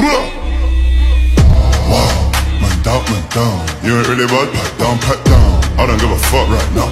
Wow, man down, man down. You ain't really bad, pat down, pat down. I don't give a fuck right now.